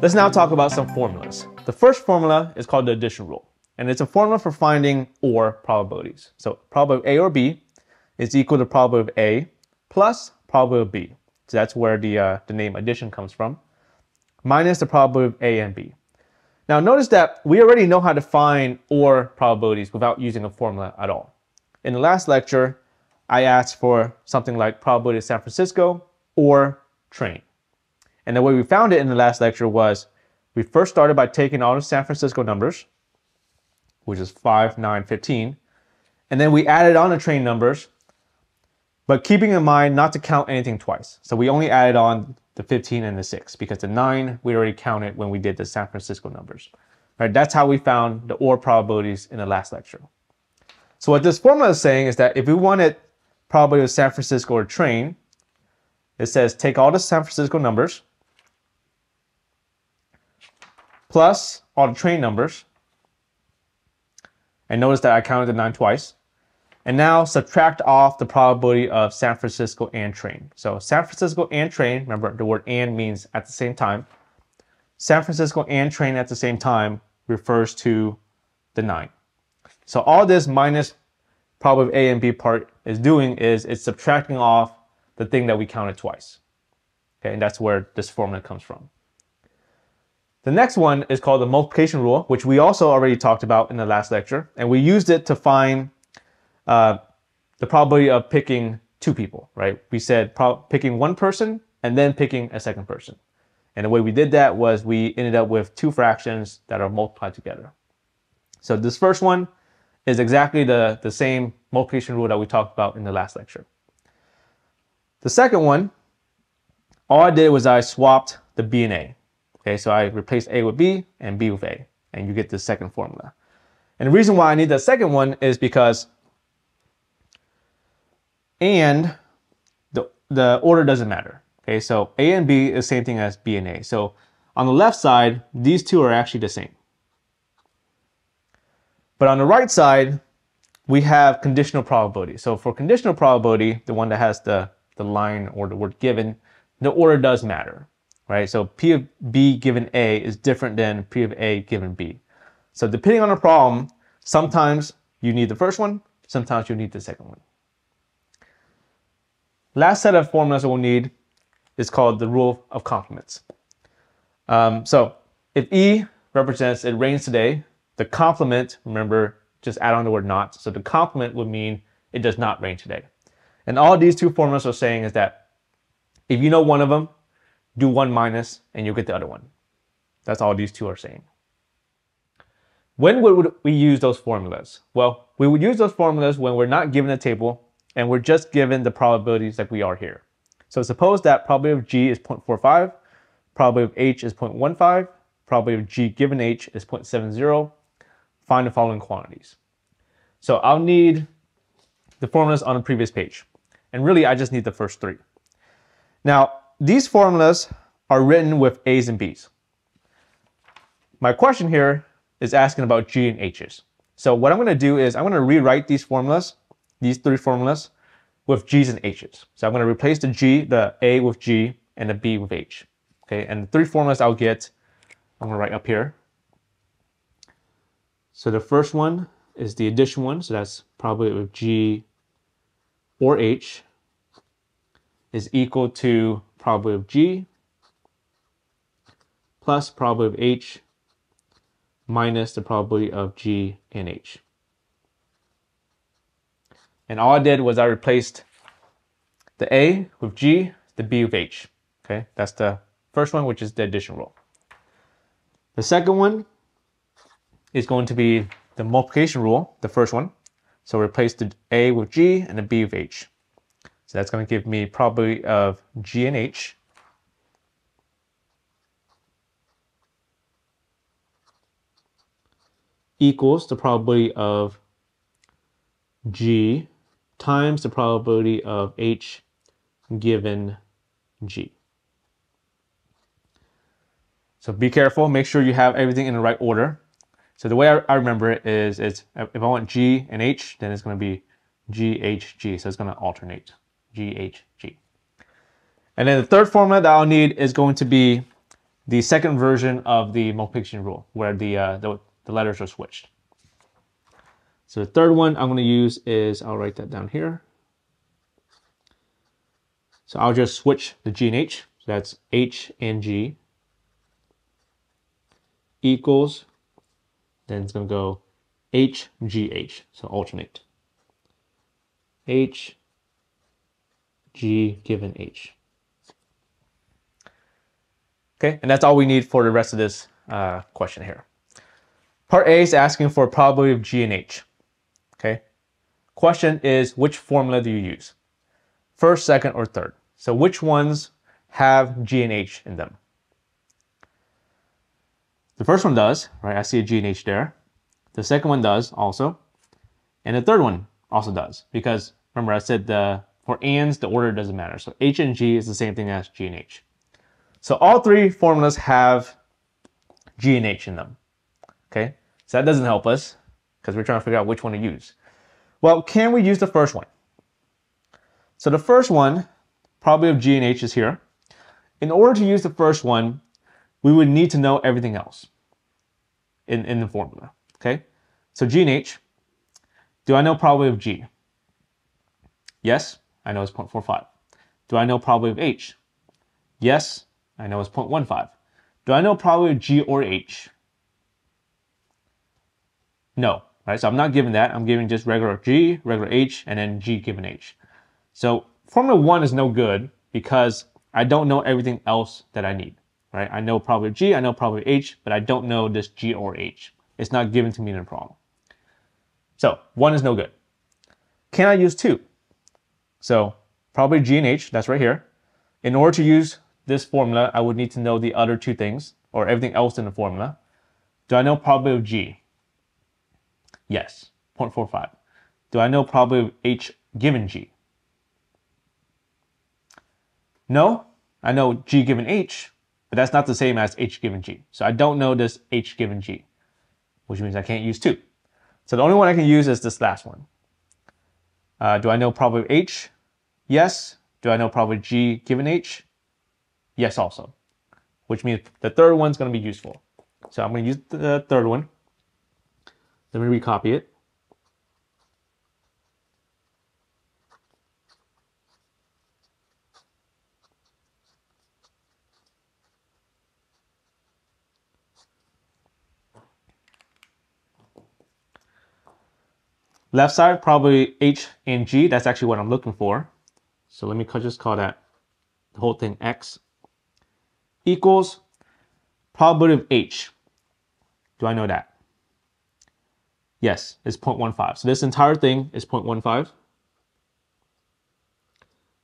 Let's now talk about some formulas. The first formula is called the addition rule, and it's a formula for finding OR probabilities. So probability of A or B is equal to probability of A plus probability of B. So that's where the, uh, the name addition comes from, minus the probability of A and B. Now notice that we already know how to find OR probabilities without using a formula at all. In the last lecture, I asked for something like probability of San Francisco or train. And the way we found it in the last lecture was we first started by taking all the San Francisco numbers, which is 5, 9, 15, and then we added on the train numbers, but keeping in mind not to count anything twice. So we only added on the 15 and the 6 because the 9 we already counted when we did the San Francisco numbers. Right, that's how we found the OR probabilities in the last lecture. So what this formula is saying is that if we wanted probability of San Francisco or train, it says take all the San Francisco numbers, plus all the train numbers. And notice that I counted the 9 twice. And now subtract off the probability of San Francisco and train. So San Francisco and train, remember the word and means at the same time. San Francisco and train at the same time refers to the 9. So all this minus probability of A and B part is doing is it's subtracting off the thing that we counted twice. Okay, and that's where this formula comes from. The next one is called the multiplication rule, which we also already talked about in the last lecture. And we used it to find uh, the probability of picking two people, right? We said picking one person and then picking a second person. And the way we did that was we ended up with two fractions that are multiplied together. So this first one is exactly the, the same multiplication rule that we talked about in the last lecture. The second one, all I did was I swapped the B and A. Okay, so I replace A with B and B with A, and you get the second formula. And the reason why I need the second one is because and the, the order doesn't matter. Okay, so A and B is the same thing as B and A. So on the left side, these two are actually the same. But on the right side, we have conditional probability. So for conditional probability, the one that has the, the line or the word given, the order does matter right? So P of B given A is different than P of A given B. So depending on the problem, sometimes you need the first one, sometimes you need the second one. Last set of formulas we'll need is called the rule of complements. Um, so if E represents it rains today, the complement, remember, just add on the word not. So the complement would mean it does not rain today. And all these two formulas are saying is that if you know one of them, do one minus, and you'll get the other one. That's all these two are saying. When would we use those formulas? Well, we would use those formulas when we're not given a table and we're just given the probabilities like we are here. So suppose that probability of G is 0.45, probability of H is 0.15, probability of G given H is 0.70. Find the following quantities. So I'll need the formulas on the previous page. And really, I just need the first three. Now, these formulas are written with A's and B's. My question here is asking about G and H's. So what I'm going to do is I'm going to rewrite these formulas, these three formulas, with G's and H's. So I'm going to replace the G, the A with G, and the B with H. Okay, and the three formulas I'll get, I'm going to write up here. So the first one is the addition one, so that's probably with G or H is equal to probability of G plus probability of H minus the probability of G and H. And all I did was I replaced the A with G, the B with H. Okay, that's the first one, which is the addition rule. The second one is going to be the multiplication rule, the first one. So replace the A with G and the B with H. So that's going to give me probability of uh, G and H. equals the probability of G times the probability of H given G. So be careful, make sure you have everything in the right order. So the way I, I remember it is, is if I want G and H, then it's going to be G, H, G. So it's going to alternate. GHG. And then the third formula that I'll need is going to be the second version of the multiplication rule where the, uh, the, the letters are switched. So the third one I'm going to use is, I'll write that down here. So I'll just switch the G and H. So that's H and G equals, then it's going to go H, G, H. So alternate. H, G given H. Okay, and that's all we need for the rest of this uh, question here. Part A is asking for probability of G and H. Okay, question is which formula do you use? First, second, or third? So which ones have G and H in them? The first one does, right? I see a G and H there. The second one does also. And the third one also does because remember I said the for ands, the order doesn't matter. So H and G is the same thing as G and H. So all three formulas have G and H in them. Okay, so that doesn't help us because we're trying to figure out which one to use. Well, can we use the first one? So the first one, probably of G and H is here. In order to use the first one, we would need to know everything else in, in the formula, okay? So G and H, do I know probability of G? Yes, I know it's 0.45. Do I know probability of H? Yes, I know it's 0.15. Do I know probability of G or H? No, right? So I'm not giving that. I'm giving just regular G, regular H, and then G given H. So Formula 1 is no good because I don't know everything else that I need, right? I know probability of G, I know probability of H, but I don't know this G or H. It's not given to me in a problem. So 1 is no good. Can I use 2? So probably G and H, that's right here. In order to use this formula, I would need to know the other two things or everything else in the formula. Do I know probability of G? Yes, 0.45. Do I know probability of H given G? No, I know G given H, but that's not the same as H given G. So I don't know this H given G, which means I can't use 2. So the only one I can use is this last one. Uh, do I know probability H? Yes. Do I know probability G given H? Yes also, which means the third one's going to be useful. So I'm going to use the third one. Let me recopy it. Left side, probably H and G. That's actually what I'm looking for. So let me just call that the whole thing X equals probability of H. Do I know that? Yes, it's 0.15. So this entire thing is 0.15.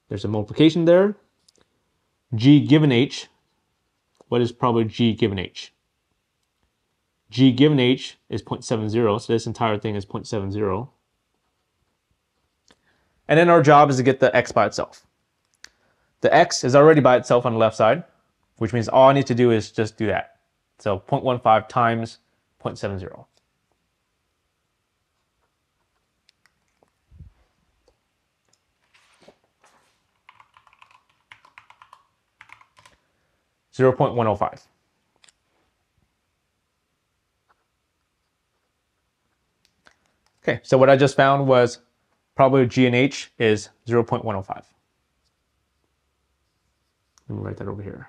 There's a multiplication there. G given H. What is probably G given H? G given H is 0.70, so this entire thing is 0.70. And then our job is to get the x by itself. The x is already by itself on the left side, which means all I need to do is just do that. So 0.15 times 0.70. Zero point one oh five. Okay, so what I just found was probably G and H is 0.105. Let me write that over here.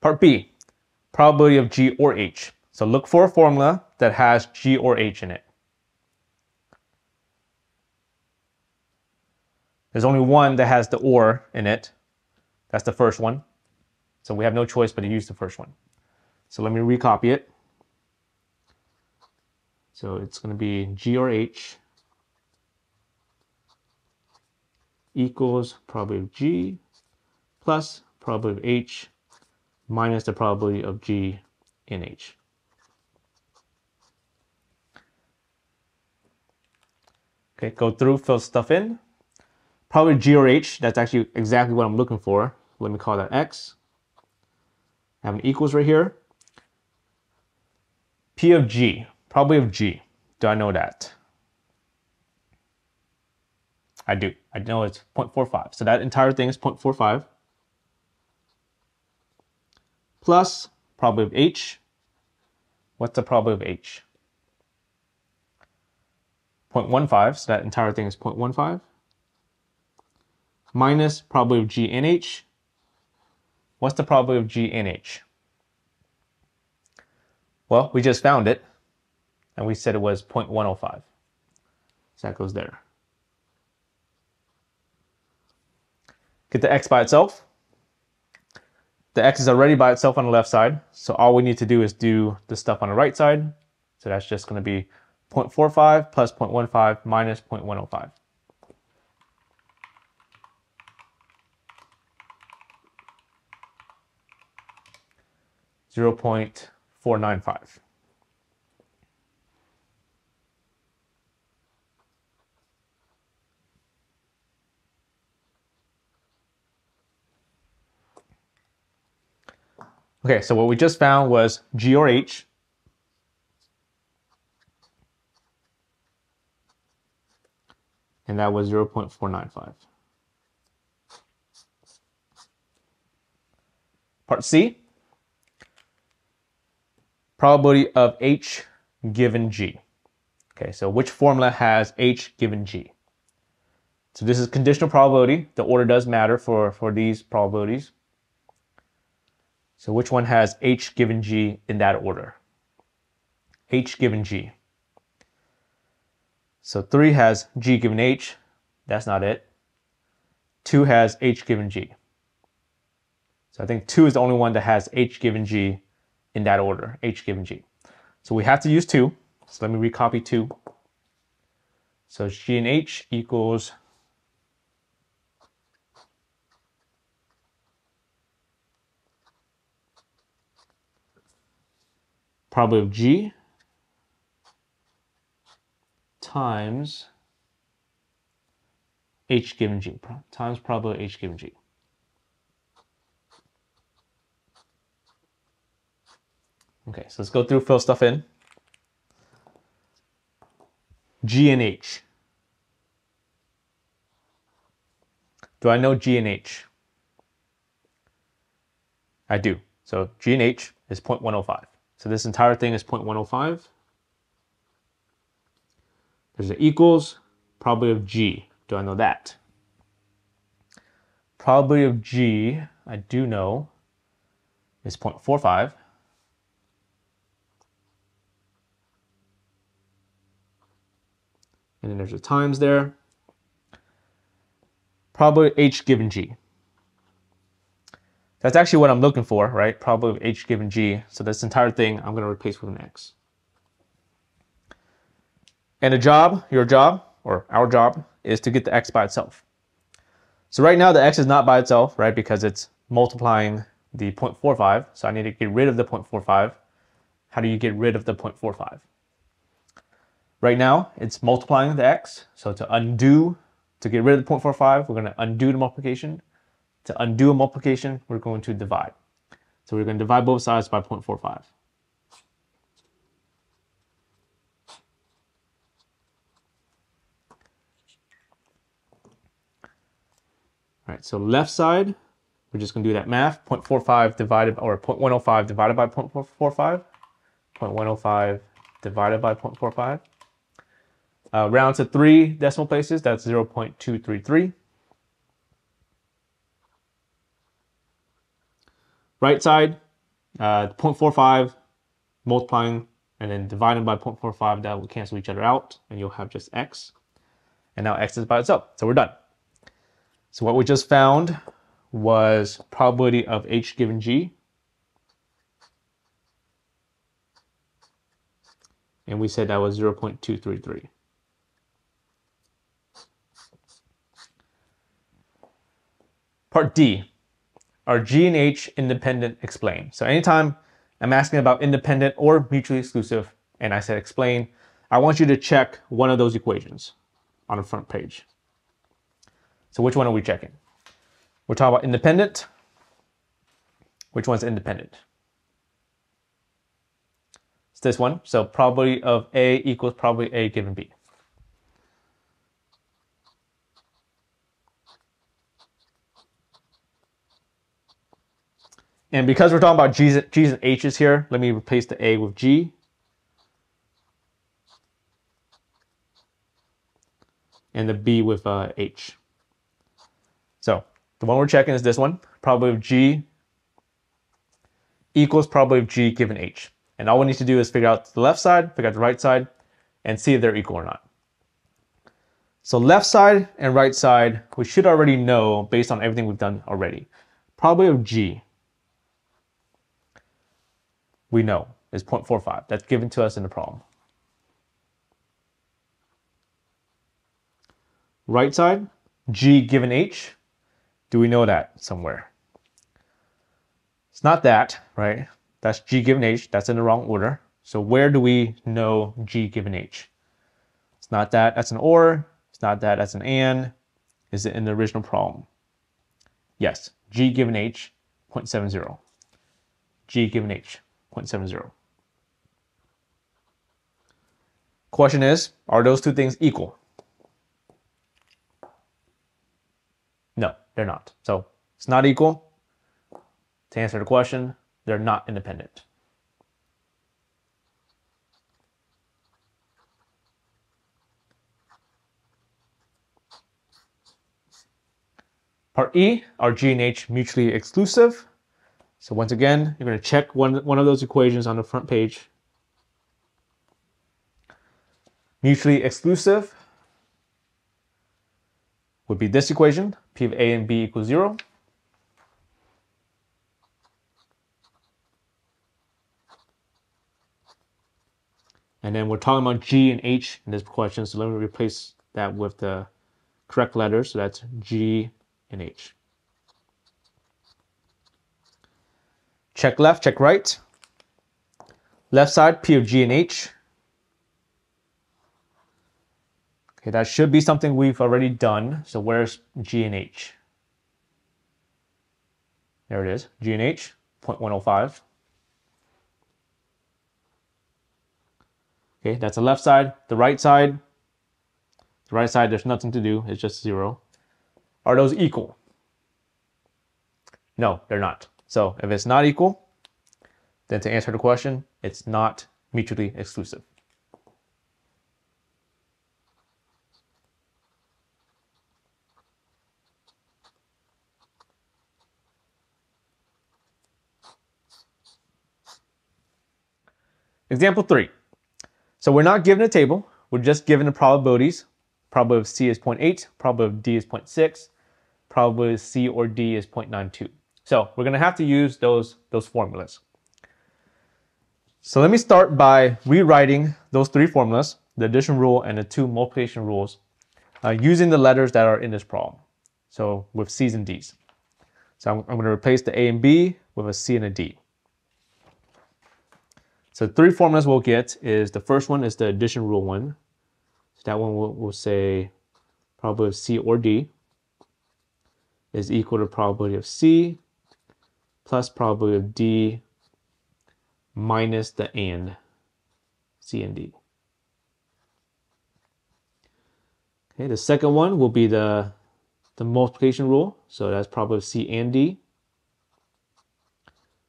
Part B, probability of G or H. So look for a formula that has G or H in it. There's only one that has the or in it. That's the first one. So we have no choice but to use the first one. So let me recopy it. So it's going to be G or H equals probability of G plus probability of H minus the probability of G in H. Okay, go through, fill stuff in. Probably G or H, that's actually exactly what I'm looking for. Let me call that X. I have an equals right here. P of G, probably of G. do I know that? I do. I know it's 0.45. So that entire thing is 0.45 plus probability of H. What's the probability of H? 0.15, so that entire thing is 0.15 minus probability of G in H. What's the probability of G in H? Well, we just found it, and we said it was 0.105. So that goes there. Get the x by itself. The x is already by itself on the left side, so all we need to do is do the stuff on the right side. So that's just going to be 0.45 plus 0.15 minus 0.105. 0.495. Okay, so what we just found was G or H. And that was 0.495. Part C, probability of H given G. Okay, so which formula has H given G? So this is conditional probability. The order does matter for, for these probabilities. So which one has H given G in that order? H given G. So 3 has G given H. That's not it. 2 has H given G. So I think 2 is the only one that has H given G in that order, H given G. So we have to use 2. So let me recopy 2. So G and H equals probability of G times H given G, times probability of H given G. Okay, so let's go through, fill stuff in. G and H. Do I know G and H? I do. So G and H is 0.105. So this entire thing is 0.105. There's an equals, probability of G. Do I know that? Probability of G, I do know, is 0.45. And then there's a times there. Probably H given G. That's actually what I'm looking for, right? Probably h given g. So this entire thing, I'm going to replace with an x. And a job, your job, or our job, is to get the x by itself. So right now the x is not by itself, right? Because it's multiplying the 0.45. So I need to get rid of the 0.45. How do you get rid of the 0.45? Right now, it's multiplying the x. So to undo, to get rid of the 0.45, we're going to undo the multiplication. To undo a multiplication, we're going to divide. So we're going to divide both sides by 0.45. All right, so left side, we're just going to do that math. 0.45 divided, or 0.105 divided by 0.45. 0.105 divided by 0.45. Uh, round to three decimal places, that's 0.233. Right side, uh, 0.45 multiplying and then dividing by 0.45, that will cancel each other out and you'll have just x. And now x is by itself, so we're done. So what we just found was probability of h given g. And we said that was 0.233. Part D, are G and H independent explain? So anytime I'm asking about independent or mutually exclusive, and I said explain, I want you to check one of those equations on the front page. So which one are we checking? We're talking about independent. Which one's independent? It's this one. So probability of A equals probability A given B. And because we're talking about G's, G's and H's here, let me replace the A with G. And the B with uh, H. So the one we're checking is this one, probability of G equals probability of G given H. And all we need to do is figure out the left side, figure out the right side, and see if they're equal or not. So left side and right side, we should already know based on everything we've done already. Probability of G, we know is 0.45. That's given to us in the problem. Right side, G given H, do we know that somewhere? It's not that, right? That's G given H. That's in the wrong order. So where do we know G given H? It's not that. That's an or. It's not that. That's an and. Is it in the original problem? Yes. G given H, 0.70. G given H, 0.70. Question is, are those two things equal? No, they're not. So it's not equal. To answer the question, they're not independent. Part E, are G and H mutually exclusive? So once again, you're going to check one, one of those equations on the front page. Mutually exclusive would be this equation, P of A and B equals zero. And then we're talking about G and H in this question. So let me replace that with the correct letters. So that's G and H. Check left, check right. Left side, P of G and H. Okay, that should be something we've already done. So where's G and H? There it is, G and H, 0.105. Okay, that's the left side. The right side, the right side, there's nothing to do. It's just zero. Are those equal? No, they're not. So if it's not equal, then to answer the question, it's not mutually exclusive. Example three. So we're not given a table, we're just given the probabilities. Probability of C is 0.8, probability of D is 0.6, probability of C or D is 0.92. So we're gonna have to use those, those formulas. So let me start by rewriting those three formulas, the addition rule and the two multiplication rules, uh, using the letters that are in this problem. So with C's and D's. So I'm, I'm gonna replace the A and B with a C and a D. So three formulas we'll get is the first one is the addition rule one. So that one will, will say probability of C or D is equal to probability of C plus probability of D minus the and C and D. Okay, the second one will be the, the multiplication rule. So that's probability of C and D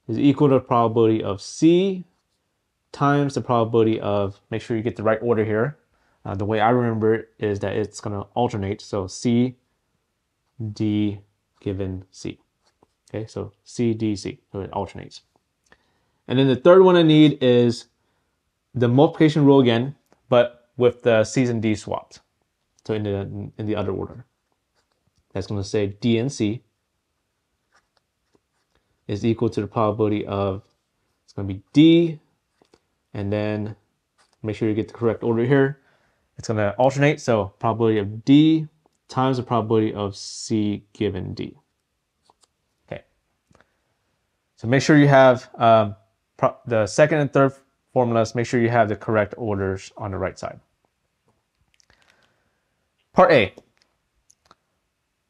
is equal to probability of C times the probability of, make sure you get the right order here. Uh, the way I remember it is that it's going to alternate. So C, D given C. Okay, so C, D, C. So it alternates. And then the third one I need is the multiplication rule again, but with the C's and D swapped. So in the, in the other order. That's going to say D and C is equal to the probability of, it's going to be D and then make sure you get the correct order here. It's going to alternate, so probability of D times the probability of C given D. Okay. So make sure you have um, the second and third formulas, make sure you have the correct orders on the right side. Part A,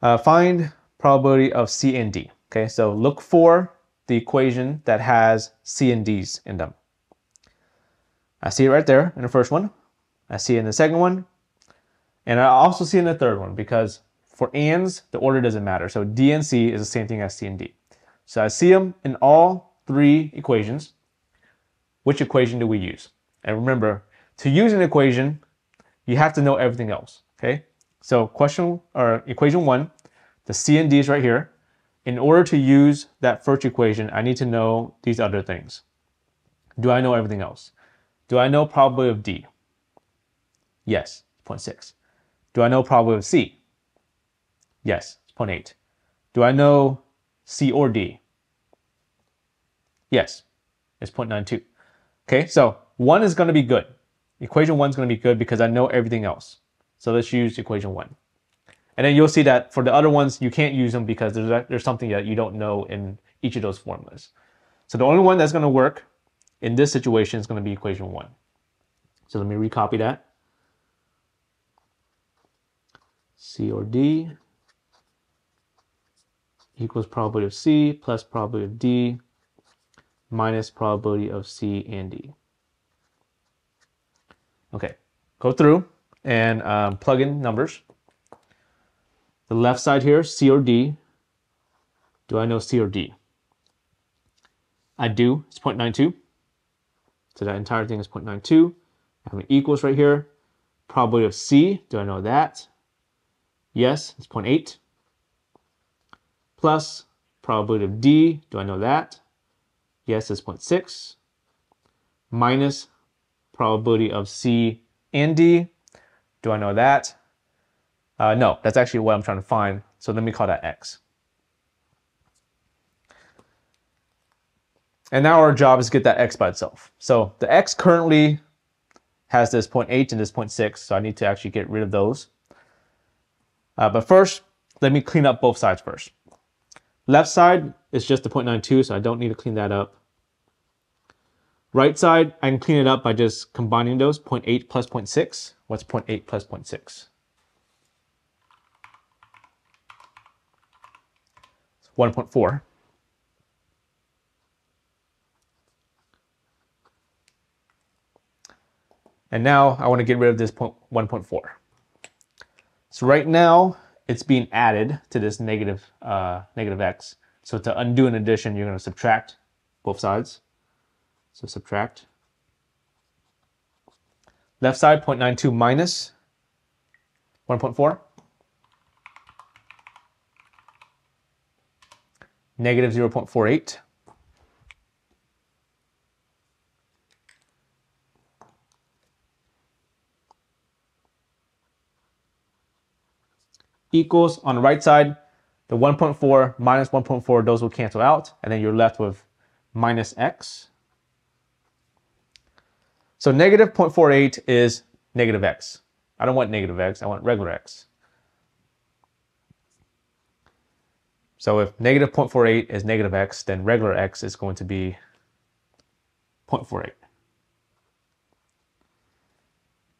uh, find probability of C and D. Okay, so look for the equation that has C and D's in them. I see it right there in the first one. I see it in the second one. And I also see it in the third one because for ands, the order doesn't matter. So D and C is the same thing as C and D. So I see them in all three equations. Which equation do we use? And remember, to use an equation, you have to know everything else, okay? So question or equation one, the C and D is right here. In order to use that first equation, I need to know these other things. Do I know everything else? Do I know probability of D? Yes, 0.6. Do I know probability of C? Yes, it's 0.8. Do I know C or D? Yes, it's 0.92. Okay, so one is going to be good. Equation one is going to be good because I know everything else. So let's use equation one. And then you'll see that for the other ones, you can't use them because there's, a, there's something that you don't know in each of those formulas. So the only one that's going to work in this situation is going to be equation one. So let me recopy that. C or D equals probability of C plus probability of D minus probability of C and D. Okay, go through and um, plug in numbers. The left side here, C or D. Do I know C or D? I do, it's 0.92. So that entire thing is 0.92. I have an equals right here. Probability of C, do I know that? Yes, it's 0.8. Plus probability of D, do I know that? Yes, it's 0.6. Minus probability of C and D, do I know that? Uh, no, that's actually what I'm trying to find. So let me call that X. And now our job is to get that X by itself. So the X currently has this 0.8 and this 0.6, so I need to actually get rid of those. Uh, but first, let me clean up both sides first. Left side is just the 0.92, so I don't need to clean that up. Right side, I can clean it up by just combining those, 0.8 plus 0.6. What's 0.8 plus 0.6? 1.4. And now I want to get rid of this 1.4. So right now it's being added to this negative, uh, negative x. So to undo an addition, you're going to subtract both sides. So subtract. Left side 0.92 minus 1.4. Negative 0.48. equals on the right side, the 1.4 minus 1.4, those will cancel out, and then you're left with minus x. So negative 0.48 is negative x. I don't want negative x, I want regular x. So if negative 0.48 is negative x, then regular x is going to be 0.48.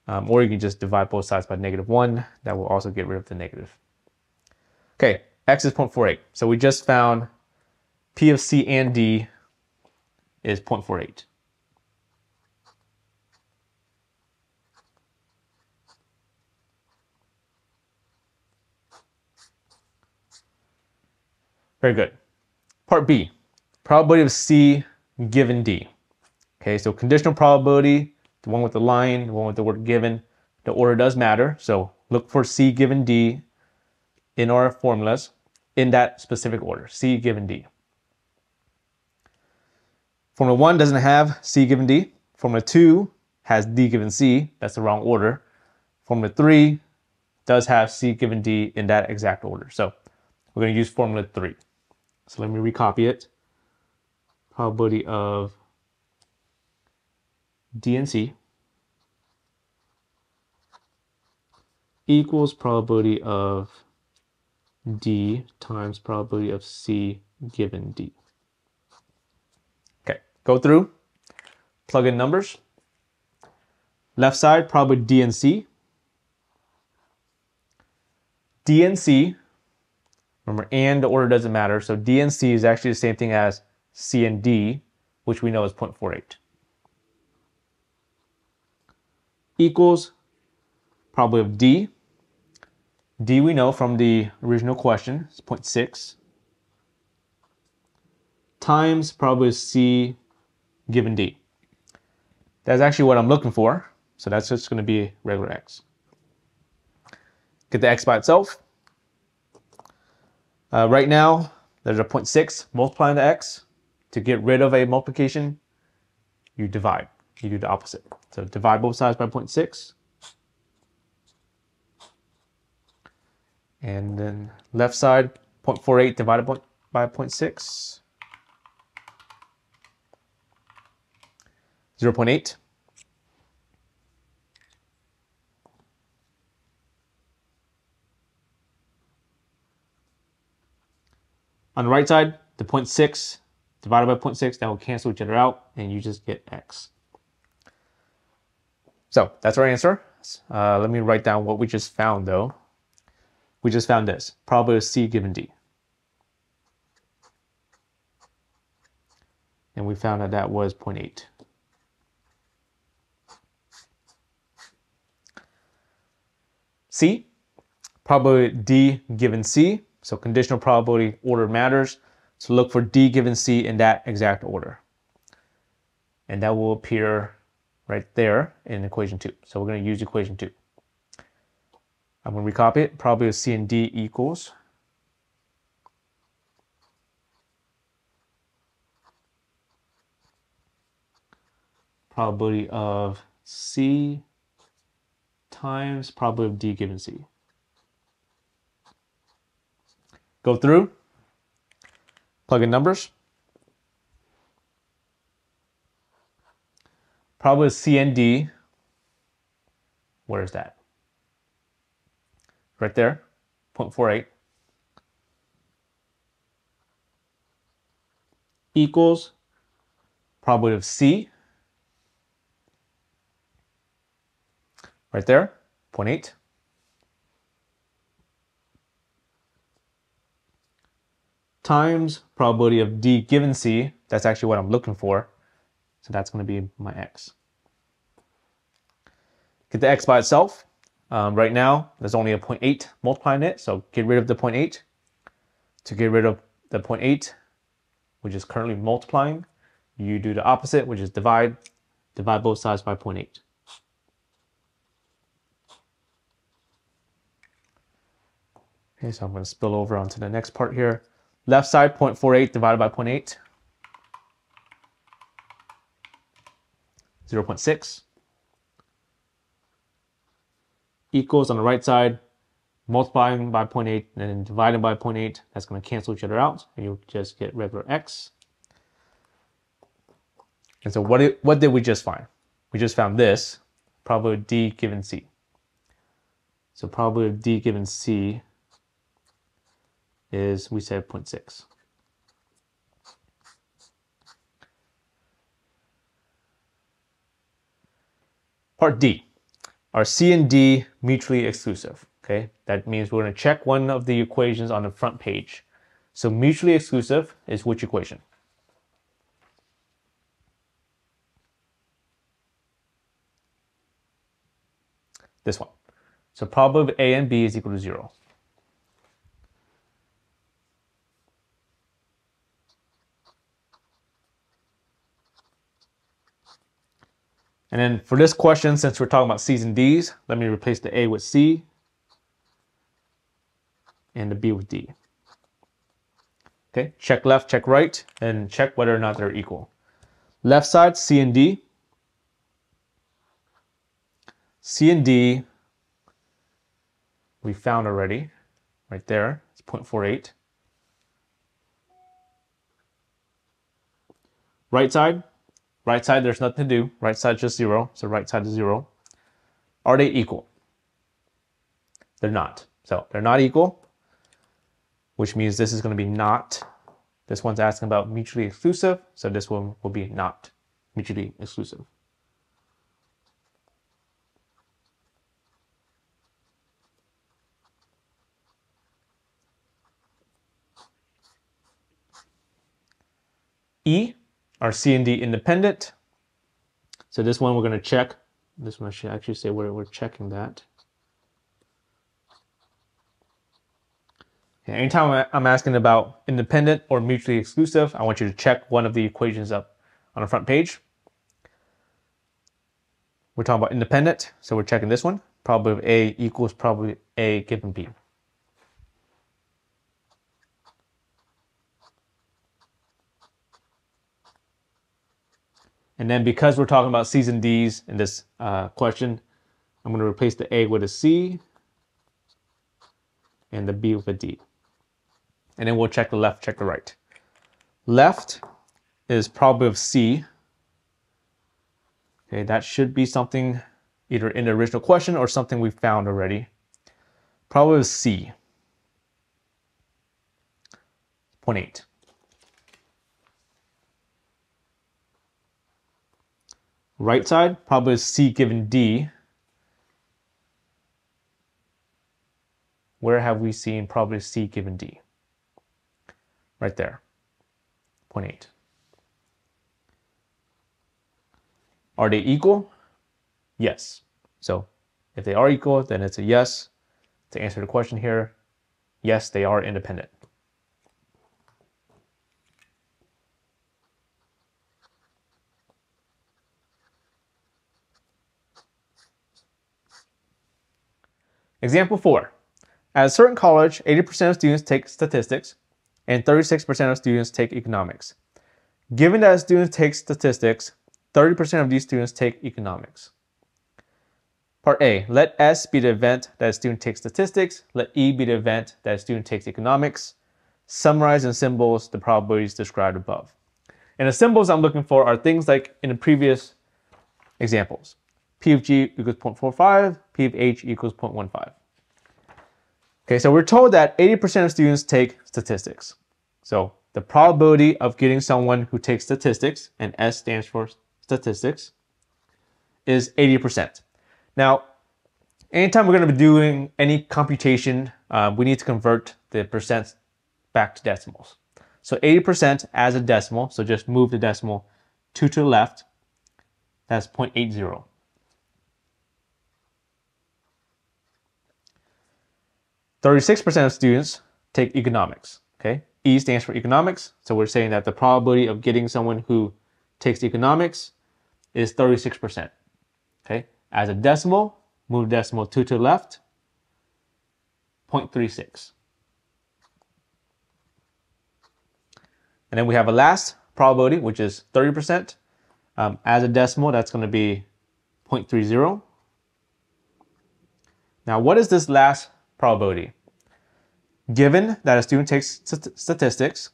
Um, or you can just divide both sides by negative 1. That will also get rid of the negative. Okay, x is 0.48. So we just found P of C and D is 0.48. Very good. Part B, probability of C given D. Okay, so conditional probability, the one with the line, the one with the word given, the order does matter. So look for C given D in our formulas in that specific order, C given D. Formula 1 doesn't have C given D. Formula 2 has D given C. That's the wrong order. Formula 3 does have C given D in that exact order. So we're going to use formula 3. So let me recopy it. Probability of D and C equals probability of D times probability of C given D. Okay, go through, plug in numbers. Left side, probably D and C. D and C, remember, and the order doesn't matter. So D and C is actually the same thing as C and D, which we know is 0.48. equals probability of D. D we know from the original question, it's 0.6 times probability of C given D. That's actually what I'm looking for. So that's just going to be regular x. Get the x by itself. Uh, right now, there's a 0.6 multiplying the x. To get rid of a multiplication, you divide. You do the opposite. So divide both sides by 0.6. And then left side, 0.48 divided by 0.6. 0.8. On the right side, the 0.6 divided by 0.6, that will cancel each other out, and you just get x. So that's our answer. Uh, let me write down what we just found, though. We just found this, probability of C given D. And we found that that was 0.8. C, probability D given C. So conditional probability order matters. So look for D given C in that exact order. And that will appear right there in equation two. So we're going to use equation two. I'm going to recopy it. probably of C and D equals probability of C times probability of D given C. Go through, plug in numbers. Probably C and D. Where is that? Right there, 0.48. Equals probability of C. Right there, 0.8. times probability of D given C. That's actually what I'm looking for. So that's going to be my X. Get the X by itself. Um, right now, there's only a 0.8 multiplying it. So get rid of the 0.8. To get rid of the 0.8, which is currently multiplying, you do the opposite, which is divide. Divide both sides by 0.8. Okay, so I'm going to spill over onto the next part here. Left side 0.48 divided by 0.8. 0.6 equals on the right side multiplying by 0.8 and then dividing by 0.8 that's going to cancel each other out and you'll just get regular x. And so what did, what did we just find? We just found this probability of d given c. So probability of d given c is we said 0.6. Part D, are C and D mutually exclusive? Okay, that means we're going to check one of the equations on the front page. So mutually exclusive is which equation? This one. So probability of A and B is equal to zero. And then for this question, since we're talking about C's and D's, let me replace the A with C and the B with D. Okay, check left, check right, and check whether or not they're equal. Left side, C and D. C and D, we found already, right there, it's 0.48. Right side, Right side, there's nothing to do. Right side just zero, so right side is zero. Are they equal? They're not. So they're not equal, which means this is going to be not. This one's asking about mutually exclusive, so this one will be not mutually exclusive. E are C and D independent? So this one we're going to check this one I should actually say we're, we're checking that. Okay, anytime I'm asking about independent or mutually exclusive, I want you to check one of the equations up on the front page. We're talking about independent, so we're checking this one. Probability of A equals probability A given B. And then because we're talking about C's and D's in this uh, question, I'm going to replace the A with a C and the B with a D. And then we'll check the left, check the right. Left is probably of C. Okay, that should be something either in the original question or something we found already. Probably of C. 0.8. Right side, probably C given D. Where have we seen probably C given D? Right there, 0.8. Are they equal? Yes. So if they are equal, then it's a yes. To answer the question here, yes, they are independent. Example 4. At a certain college, 80% of students take statistics and 36% of students take economics. Given that students take statistics, 30% of these students take economics. Part A, let S be the event that a student takes statistics, let E be the event that a student takes economics. Summarize in symbols the probabilities described above. And the symbols I'm looking for are things like in the previous examples. P of G equals 0.45, P of H equals 0.15. Okay, so we're told that 80% of students take statistics. So the probability of getting someone who takes statistics, and S stands for statistics, is 80%. Now, anytime we're going to be doing any computation, uh, we need to convert the percents back to decimals. So 80% as a decimal, so just move the decimal two to the left, that's 0.80. 36% of students take economics, okay? E stands for economics, so we're saying that the probability of getting someone who takes economics is 36%, okay? As a decimal, move decimal 2 to the left, 0.36. And then we have a last probability, which is 30%. Um, as a decimal, that's going to be 0.30. Now, what is this last probability. Given that a student takes st statistics,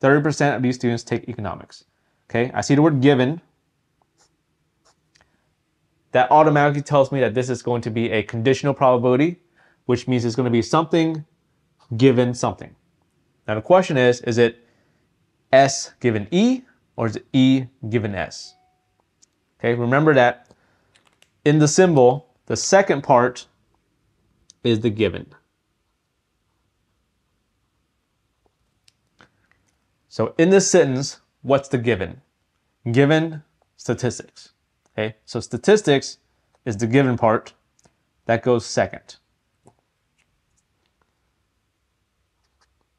30% of these students take economics. Okay, I see the word given. That automatically tells me that this is going to be a conditional probability, which means it's going to be something given something. Now the question is, is it S given E or is it E given S? Okay, remember that in the symbol, the second part is the given. So in this sentence, what's the given? Given statistics. Okay, so statistics is the given part that goes second,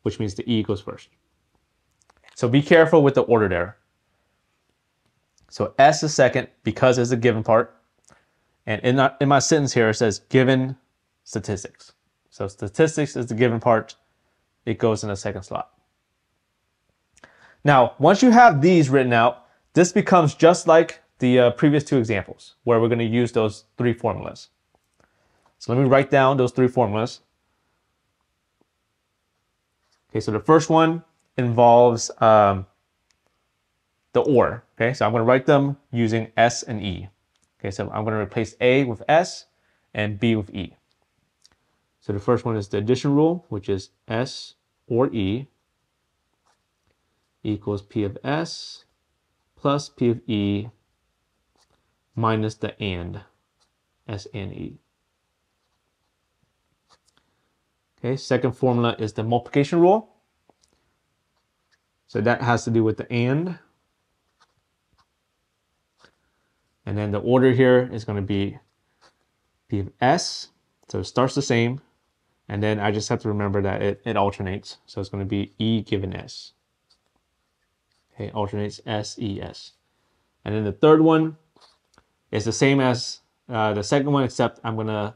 which means the E goes first. So be careful with the order there. So S is second because it's a given part. And in, in my sentence here, it says given statistics. So statistics is the given part. It goes in the second slot. Now, once you have these written out, this becomes just like the uh, previous two examples where we're going to use those three formulas. So let me write down those three formulas. Okay, so the first one involves um, the OR. Okay, so I'm going to write them using S and E. Okay, so I'm going to replace A with S and B with E. So the first one is the addition rule, which is S or E equals P of S plus P of E minus the AND, S and E. Okay, second formula is the multiplication rule. So that has to do with the AND. And then the order here is going to be P of S. So it starts the same. And then I just have to remember that it, it alternates. So it's going to be E given S. Okay, alternates S, E, S. And then the third one is the same as uh, the second one, except I'm going to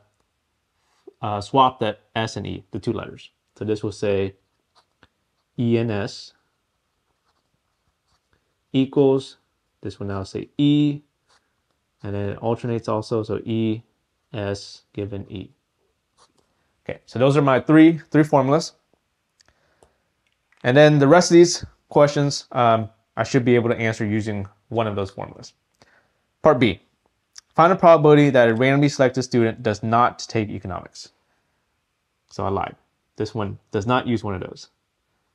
uh, swap that S and E, the two letters. So this will say E and S equals, this will now say E, and then it alternates also, so E, S given E. Okay, so those are my three, three formulas. And then the rest of these questions, um, I should be able to answer using one of those formulas. Part B, find a probability that a randomly selected student does not take economics. So I lied. This one does not use one of those.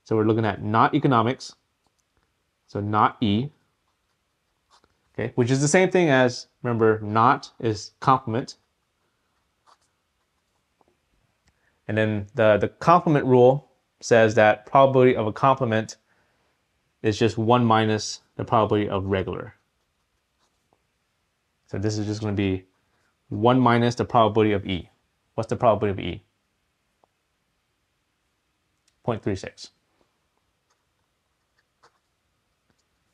So we're looking at not economics, so not E, okay, which is the same thing as, remember, not is complement. And then the, the complement rule says that probability of a complement is just 1 minus the probability of regular. So this is just going to be 1 minus the probability of E. What's the probability of E? 0.36.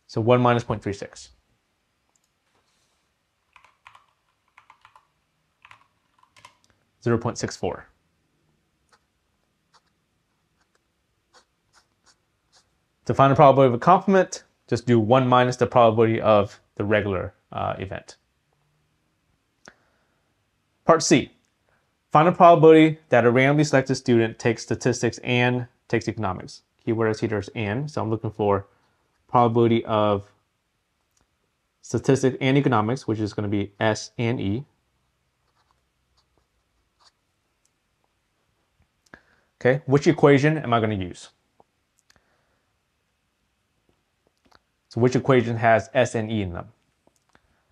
So 1 minus 0.36. Zero point six four. To find the probability of a complement, just do 1 minus the probability of the regular uh, event. Part C. Find the probability that a randomly selected student takes statistics and takes economics. Keyword I see there's and, so I'm looking for probability of statistics and economics, which is going to be S and E. Okay, which equation am I going to use? So which equation has S and E in them?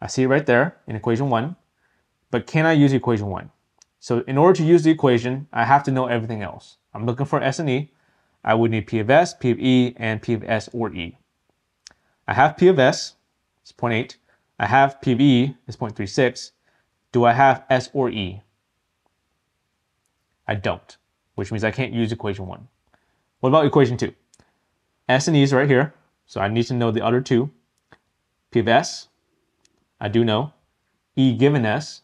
I see it right there in equation 1, but can I use equation 1? So in order to use the equation, I have to know everything else. I'm looking for S and E. I would need P of S, P of E, and P of S or E. I have P of S, it's 0.8. I have P of E, it's 0.36. Do I have S or E? I don't, which means I can't use equation one. What about equation two? S and E is right here, so I need to know the other two. P of S, I do know. E given S,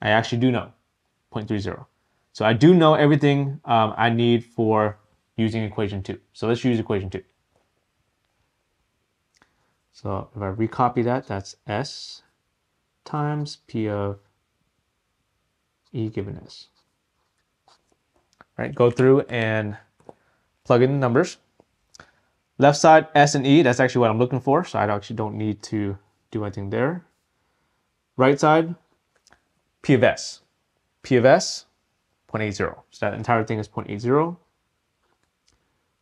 I actually do know, 0.30. So I do know everything um, I need for using equation two. So let's use equation two. So if I recopy that, that's S times P of E given S. All right, go through and plug in the numbers. Left side, S and E, that's actually what I'm looking for, so I actually don't need to do anything there. Right side, P of S. P of S, 0.80. So that entire thing is 0.80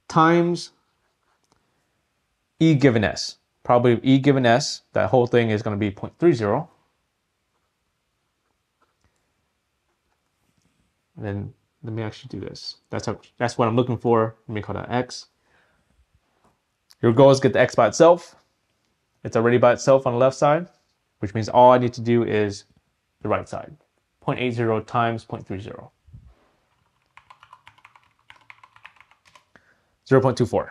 times E given S probably E given S, that whole thing is going to be 0.30. And then let me actually do this. That's how, that's what I'm looking for. Let me call that X. Your goal is get the X by itself. It's already by itself on the left side, which means all I need to do is the right side. 0.80 times 0.30. 0.24.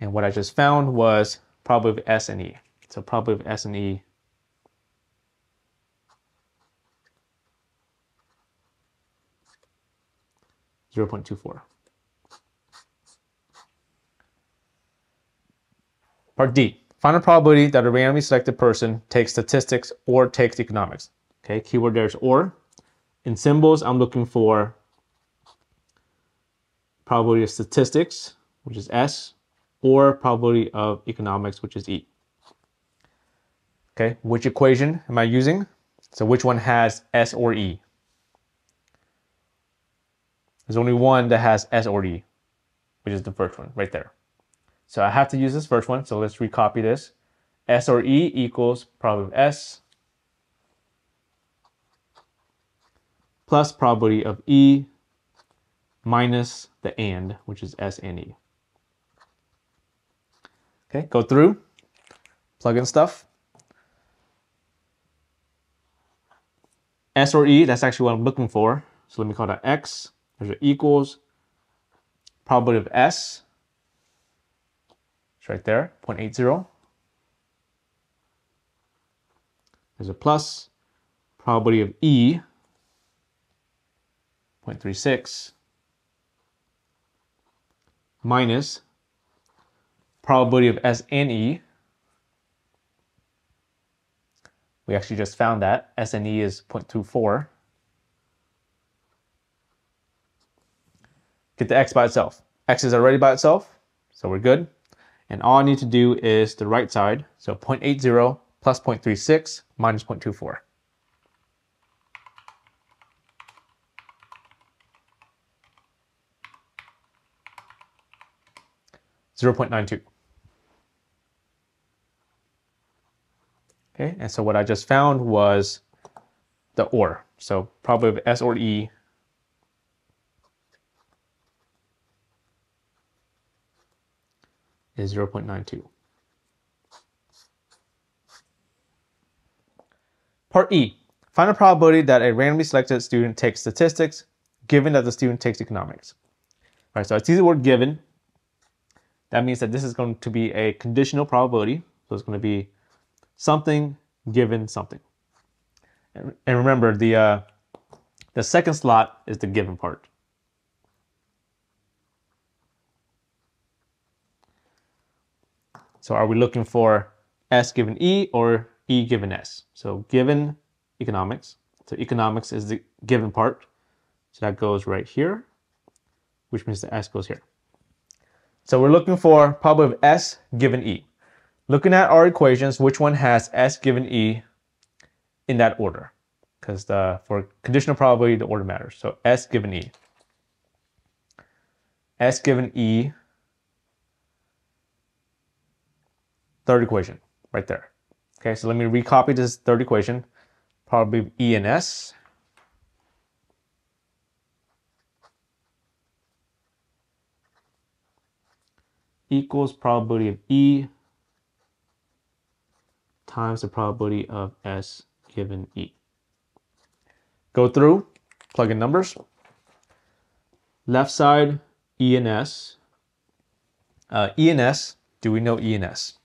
And what I just found was probably of S and E. So probably of S and E Zero point two four. Part D. Find a probability that a randomly selected person takes statistics or takes economics. Okay, keyword there's or. In symbols, I'm looking for probability of statistics, which is S, or probability of economics, which is E. Okay, which equation am I using? So which one has S or E? There's only one that has S or E, which is the first one right there. So I have to use this first one. So let's recopy this. S or E equals probability of S plus probability of E minus the and, which is S and E. Okay, go through, plug in stuff. S or E, that's actually what I'm looking for. So let me call that X. An equals probability of S. It's right there, 0.80. There's a plus probability of E, 0.36, minus probability of S and E. We actually just found that. S and E is 0.24. Get the X by itself. X is already by itself, so we're good. And all I need to do is the right side, so 0.80 plus 0.36 minus 0.24. 0.92. Okay, and so what I just found was the OR. So probably S or E is 0.92. Part E, find a probability that a randomly selected student takes statistics given that the student takes economics. All right, so I see the word given. That means that this is going to be a conditional probability. So it's going to be something given something. And, remember, the, uh, the second slot is the given part. So are we looking for S given E or E given S? So given economics. So economics is the given part. So that goes right here, which means the S goes here. So we're looking for probability of S given E. Looking at our equations, which one has S given E in that order? Because for conditional probability, the order matters. So S given E. S given E, third equation, right there. Okay, so let me recopy this third equation. Probably E and S equals probability of E times the probability of S given E. Go through, plug in numbers. Left side, E and S. Uh, e and S, do we know E and S?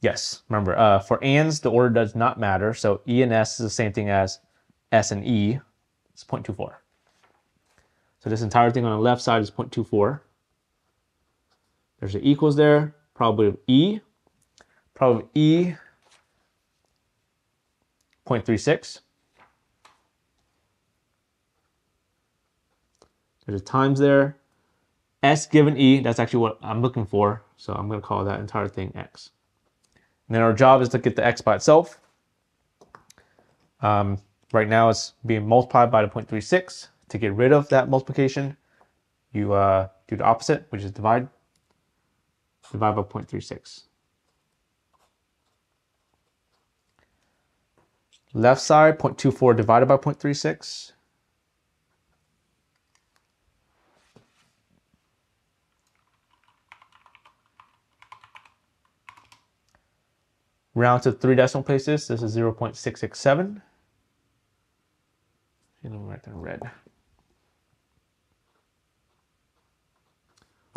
Yes, remember, uh, for ands, the order does not matter. So E and S is the same thing as S and E. It's 0.24. So this entire thing on the left side is 0.24. There's the equals there, probability of E, probability of E, 0.36. There's a times there. S given E, that's actually what I'm looking for. So I'm going to call that entire thing X. And then our job is to get the X by itself. Um, right now it's being multiplied by the 0.36 to get rid of that multiplication, you uh, do the opposite, which is divide. Divide by 0.36. Left side, 0.24 divided by 0.36. Round to three decimal places, this is 0.667. And I'm write in red.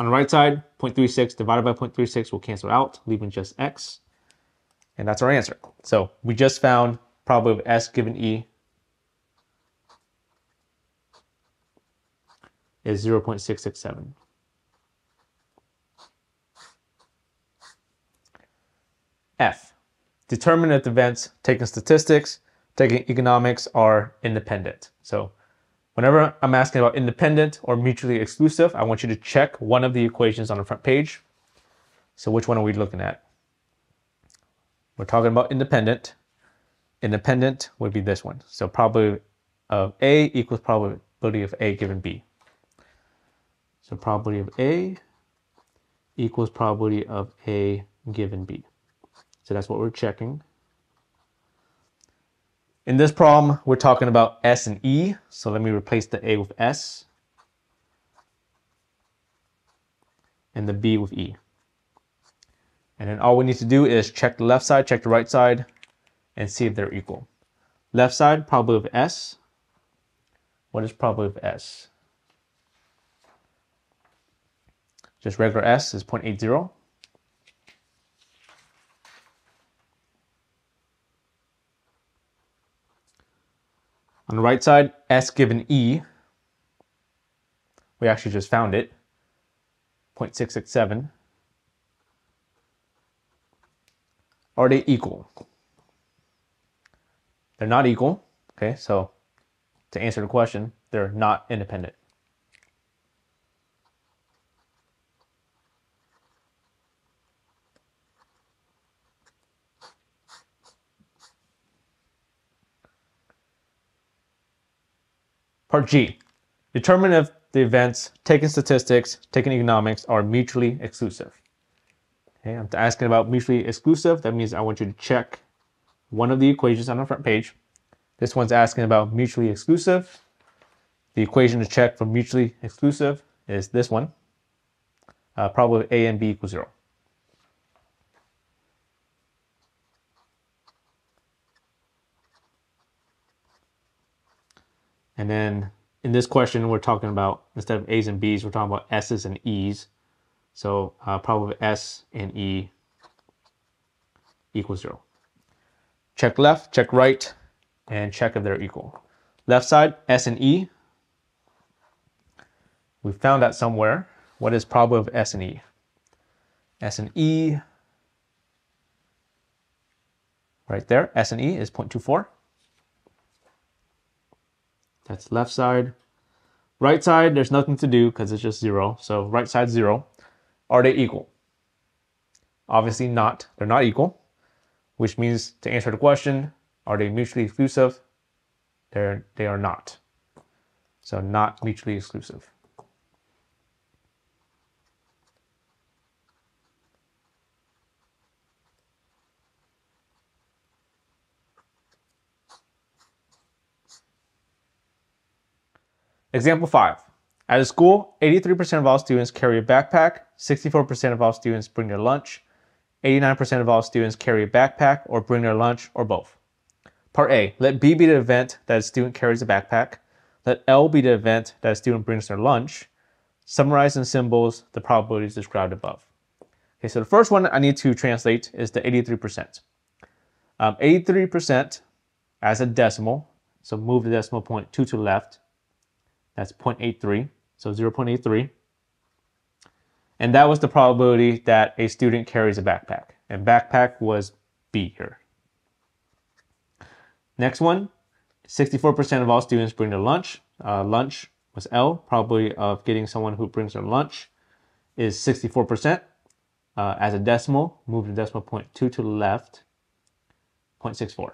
On the right side, 0.36 divided by 0.36 will cancel out, leaving just x. And that's our answer. So we just found probability of S given E is 0.667. F. Determine if events taking statistics, taking economics are independent. So Whenever I'm asking about independent or mutually exclusive, I want you to check one of the equations on the front page. So which one are we looking at? We're talking about independent. Independent would be this one. So probability of A equals probability of A given B. So probability of A equals probability of A given B. So that's what we're checking. In this problem, we're talking about S and E. So let me replace the A with S and the B with E. And then all we need to do is check the left side, check the right side, and see if they're equal. Left side, probability of S. What is probability of S? Just regular S is 0.80. On the right side, S given E, we actually just found it, 0.667. Are they equal? They're not equal, okay? So to answer the question, they're not independent. Part G, determine if the events taken statistics, taken economics are mutually exclusive. Okay, I'm asking about mutually exclusive. That means I want you to check one of the equations on the front page. This one's asking about mutually exclusive. The equation to check for mutually exclusive is this one. Uh, probably A and B equals zero. And then in this question, we're talking about, instead of A's and B's, we're talking about S's and E's. So uh, probably S and E equals zero. Check left, check right, and check if they're equal. Left side, S and E. We found that somewhere. What is probability of S and E? S and E, right there, S and E is 0.24. That's left side. Right side, there's nothing to do because it's just zero. So right side zero. Are they equal? Obviously not. They're not equal, which means to answer the question, are they mutually exclusive? They're, they are not. So not mutually exclusive. Example 5. At a school, 83% of all students carry a backpack, 64% of all students bring their lunch, 89% of all students carry a backpack or bring their lunch or both. Part A, let B be the event that a student carries a backpack. Let L be the event that a student brings their lunch. Summarize in symbols the probabilities described above. Okay, so the first one I need to translate is the 83%. Um, 83% as a decimal, so move the decimal point two to the left, that's 0.83, so 0.83. And that was the probability that a student carries a backpack. And backpack was B here. Next one, 64% of all students bring their lunch. Uh, lunch was L. Probability of getting someone who brings their lunch is 64%. Uh, as a decimal, move the decimal point 2 to the left, 0.64.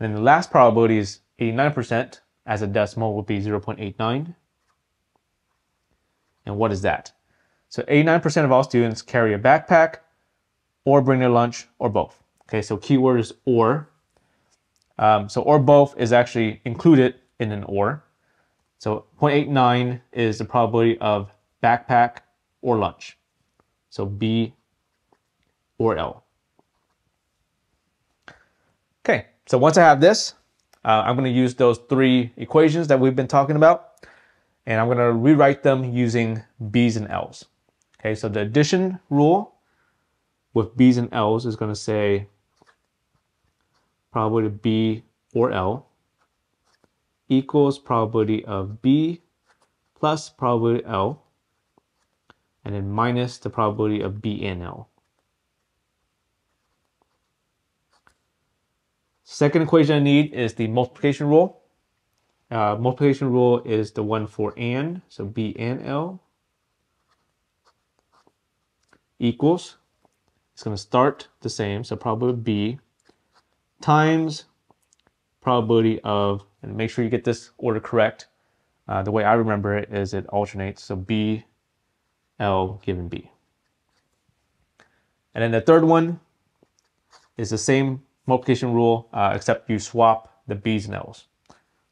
And then the last probability is 89% as a decimal would be 0.89. And what is that? So 89% of all students carry a backpack or bring their lunch or both. Okay, so keyword is or. Um, so or both is actually included in an or. So 0.89 is the probability of backpack or lunch. So B or L. Okay, so once I have this, uh, I'm going to use those three equations that we've been talking about, and I'm going to rewrite them using B's and L's. Okay, so the addition rule with B's and L's is going to say probability of B or L equals probability of B plus probability L, and then minus the probability of B and L. Second equation I need is the multiplication rule. Uh, multiplication rule is the one for and, so B and L equals, it's going to start the same, so probability B times probability of, and make sure you get this order correct. Uh, the way I remember it is it alternates, so B, L given B. And then the third one is the same multiplication rule, uh, except you swap the B's and L's.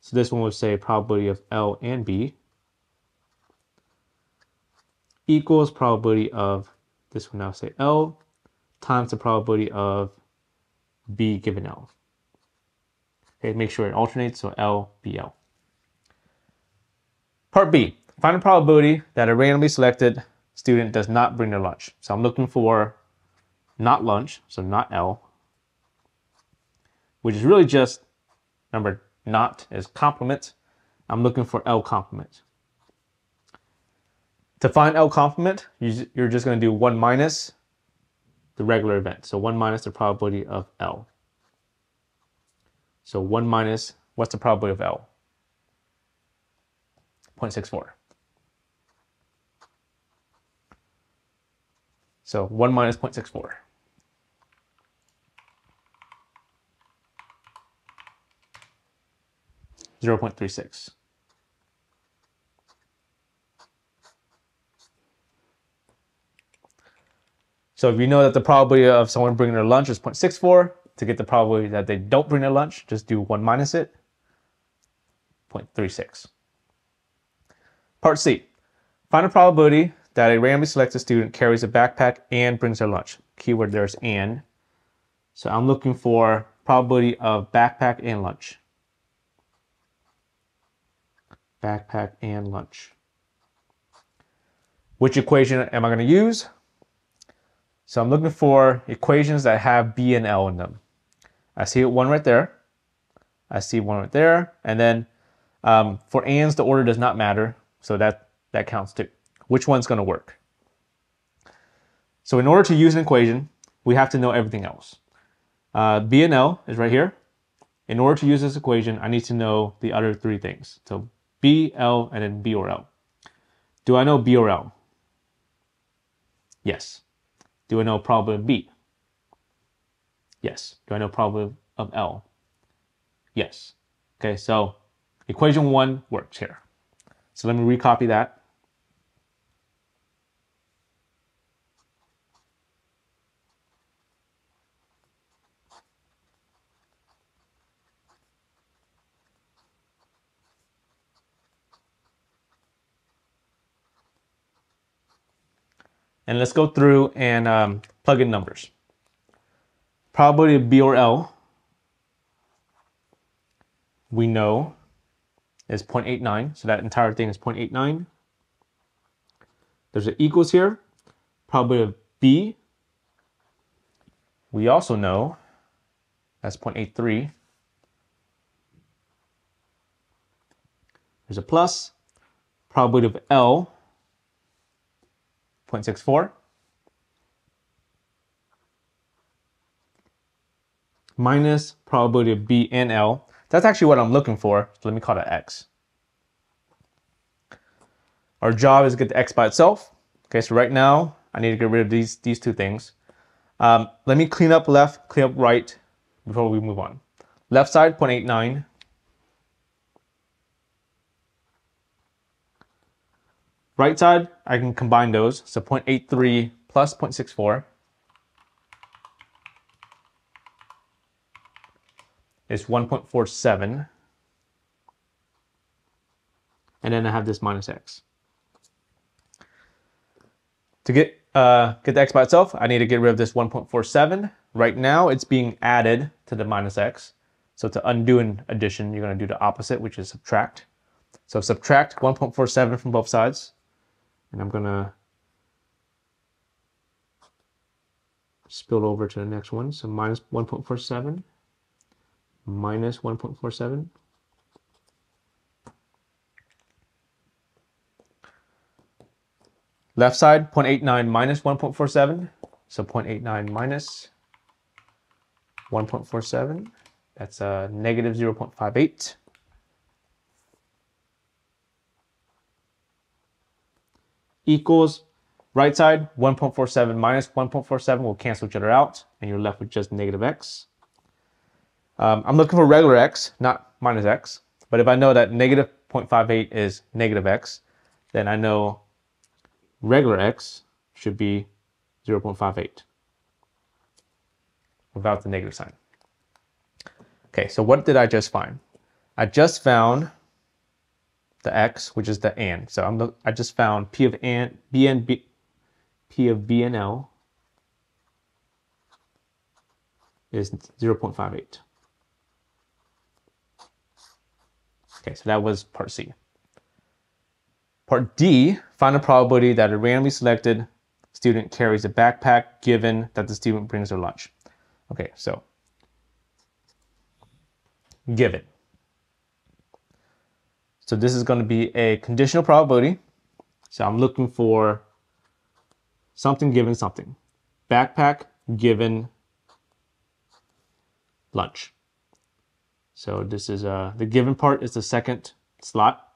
So this one would say probability of L and B equals probability of, this will now say L times the probability of B given L. Okay, make sure it alternates, so L, B, L. Part B, find a probability that a randomly selected student does not bring their lunch. So I'm looking for not lunch, so not L, which is really just, number not is complement. I'm looking for L complement. To find L complement, you're just going to do 1 minus the regular event. So 1 minus the probability of L. So 1 minus, what's the probability of L? 0.64. So 1 minus 0.64. 0.36. So if you know that the probability of someone bringing their lunch is 0.64, to get the probability that they don't bring their lunch, just do 1 minus it, 0.36. Part C, find a probability that a randomly selected student carries a backpack and brings their lunch. Keyword there's and. So I'm looking for probability of backpack and lunch backpack, and lunch. Which equation am I going to use? So I'm looking for equations that have B and L in them. I see one right there. I see one right there. And then um, for ands, the order does not matter. So that, that counts too. Which one's going to work? So in order to use an equation, we have to know everything else. Uh, B and L is right here. In order to use this equation, I need to know the other three things. So B, L, and then B or L. Do I know B or L? Yes. Do I know of B? Yes. Do I know probability of L? Yes. Okay, so equation one works here. So let me recopy that. And let's go through and um, plug in numbers. Probability of B or L, we know is 0.89. So that entire thing is 0.89. There's an equals here. Probability of B, we also know that's 0.83. There's a plus. Probability of L 0.64 minus probability of B and L. That's actually what I'm looking for. So let me call that X. Our job is to get the X by itself. Okay, so right now I need to get rid of these, these two things. Um, let me clean up left, clean up right before we move on. Left side, 0.89 Right side, I can combine those. So 0.83 plus 0.64 is 1.47. And then I have this minus x. To get, uh, get the x by itself, I need to get rid of this 1.47. Right now, it's being added to the minus x. So to undo an addition, you're going to do the opposite, which is subtract. So subtract 1.47 from both sides and I'm gonna spill over to the next one. So minus 1.47, minus 1.47. Left side, 0.89 minus 1.47. So 0.89 minus 1.47. That's a negative 0.58. equals right side 1.47 minus 1.47 will cancel each other out and you're left with just negative x. Um, I'm looking for regular x, not minus x. But if I know that negative 0.58 is negative x, then I know regular x should be 0.58 without the negative sign. Okay, so what did I just find? I just found the x, which is the and. So I'm I just found p of and b and b p of b and l is 0.58. Okay, so that was part C. Part D, find the probability that a randomly selected student carries a backpack given that the student brings their lunch. Okay, so given. So this is going to be a conditional probability. So I'm looking for something given something. Backpack given lunch. So this is uh, the given part is the second slot.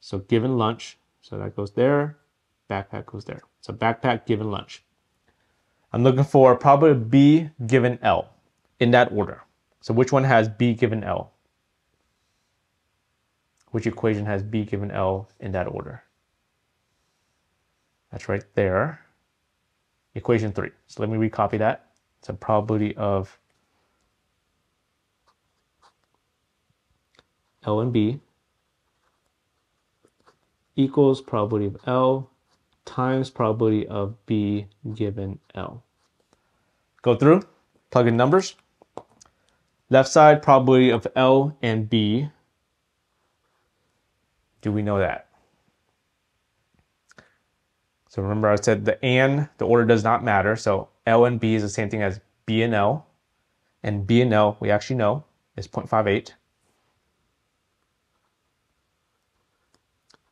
So given lunch, so that goes there, backpack goes there. So backpack given lunch. I'm looking for probability B given L in that order. So which one has B given L? Which equation has B given L in that order? That's right there. Equation three. So let me recopy that. It's a probability of L and B equals probability of L times probability of B given L. Go through, plug in numbers. Left side probability of L and B. Do we know that? So remember I said the and, the order does not matter. So L and B is the same thing as B and L. And B and L, we actually know, is 0.58.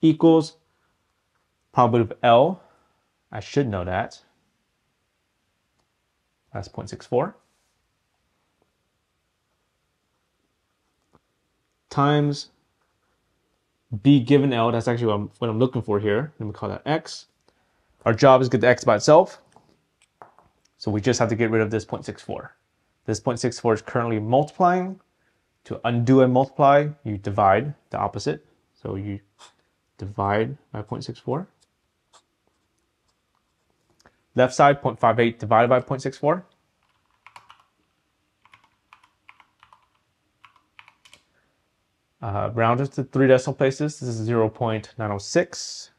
equals probability of L. I should know that. That's 0.64. Times B given L, that's actually what I'm, what I'm looking for here. Let me call that X. Our job is to get the X by itself. So we just have to get rid of this 0.64. This 0.64 is currently multiplying. To undo a multiply, you divide the opposite. So you divide by 0.64. Left side, 0.58 divided by 0.64. Uh, rounded to three decimal places, this is 0.906.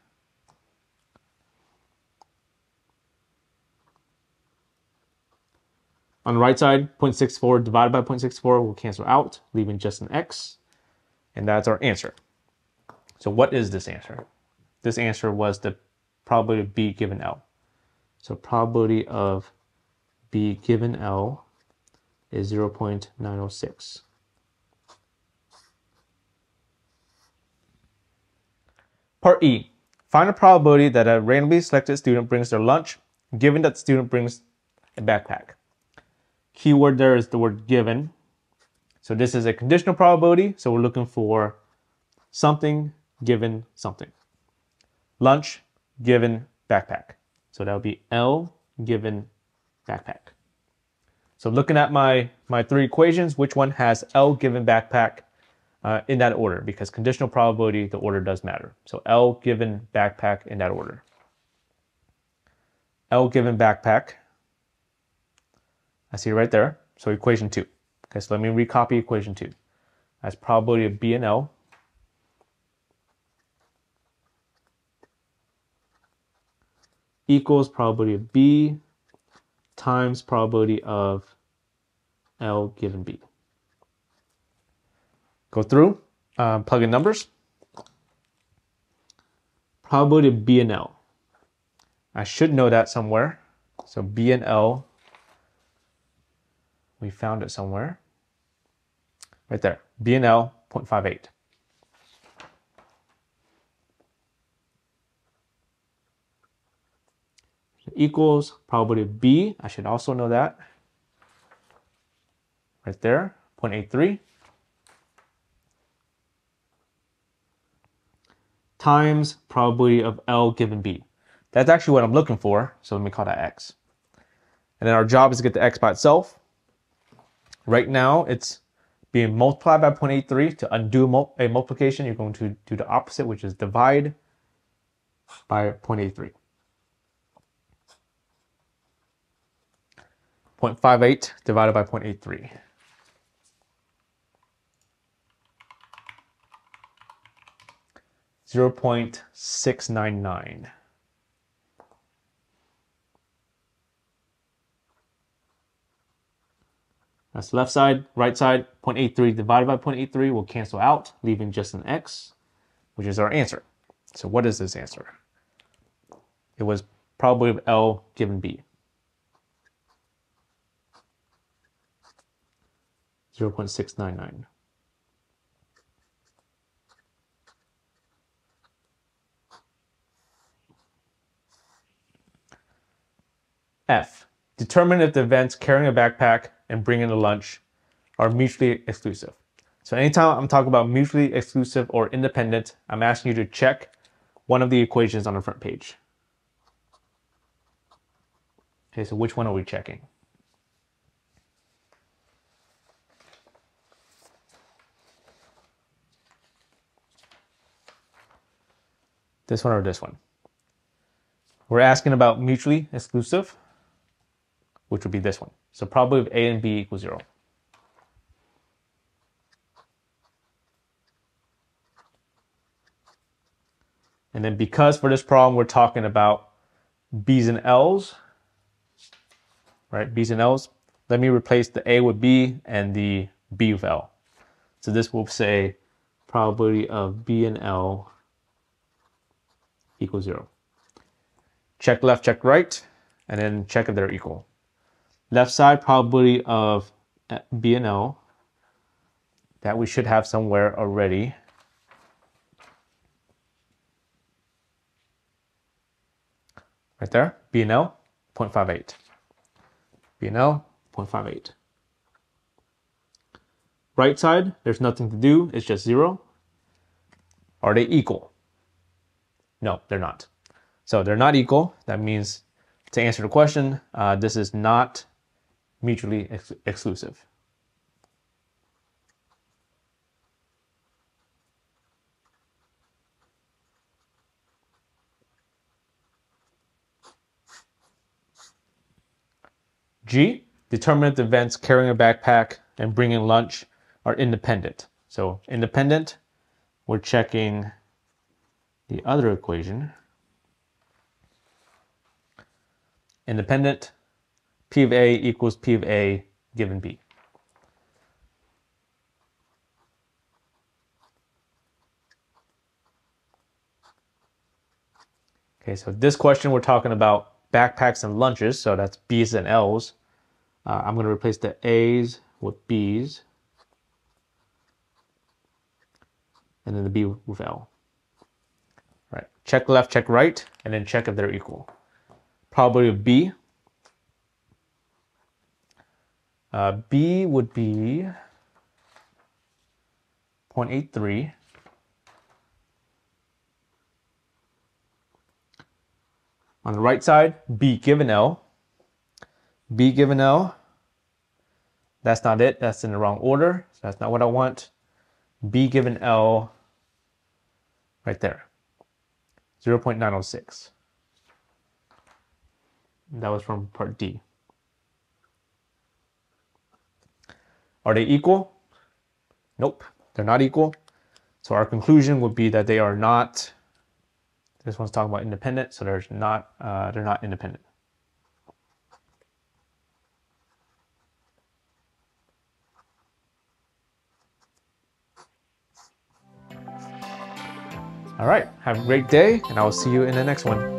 On the right side, 0.64 divided by 0.64 will cancel out, leaving just an x. And that's our answer. So what is this answer? This answer was the probability of B given L. So probability of B given L is 0.906. Part E, find a probability that a randomly selected student brings their lunch given that the student brings a backpack. Keyword there is the word given. So this is a conditional probability. So we're looking for something given something. Lunch given backpack. So that would be L given backpack. So looking at my, my three equations, which one has L given backpack uh, in that order? Because conditional probability, the order does matter. So L given backpack in that order. L given backpack. I see it right there. So equation two. Okay, so let me recopy equation two. That's probability of B and L equals probability of B times probability of L given B. Go through, um, plug in numbers. Probability of B and L. I should know that somewhere. So B and L, we found it somewhere. Right there, B and L, 0.58. equals probability of B. I should also know that. Right there, 0.83. Times probability of L given B. That's actually what I'm looking for, so let me call that X. And then our job is to get the X by itself. Right now, it's being multiplied by 0.83. To undo a multiplication, you're going to do the opposite, which is divide by 0.83. 0.58 divided by 0.83. 0.699. That's left side, right side, 0.83 divided by 0.83 will cancel out, leaving just an x, which is our answer. So what is this answer? It was probability of L given B. 0.699. F. Determine if the events carrying a backpack and bringing a lunch are mutually exclusive. So anytime I'm talking about mutually exclusive or independent, I'm asking you to check one of the equations on the front page. Okay, so which one are we checking? This one or this one? We're asking about mutually exclusive, which would be this one. So probability of A and B equals zero. And then because for this problem, we're talking about B's and L's, right? B's and L's. Let me replace the A with B and the B with L. So this will say probability of B and L equals zero. Check left, check right, and then check if they're equal. Left side probability of B and L that we should have somewhere already. Right there, B and L, 0.58. B and L, 0.58. Right side, there's nothing to do, it's just zero. Are they equal? No, they're not. So they're not equal. That means to answer the question, uh, this is not mutually ex exclusive. G, determinant events carrying a backpack and bringing lunch are independent. So independent, we're checking the other equation. Independent, P of A equals P of A given B. Okay, so this question we're talking about backpacks and lunches, so that's B's and L's. Uh, I'm going to replace the A's with B's. And then the B with L. Right. Check left, check right, and then check if they're equal. Probability of B. Uh, B would be 0.83. On the right side, B given L. B given L. That's not it. That's in the wrong order. So that's not what I want. B given L right there. 0.906. That was from part D. Are they equal? Nope, they're not equal. So our conclusion would be that they are not, this one's talking about independent, so there's not, uh, they're not independent. All right, have a great day, and I will see you in the next one.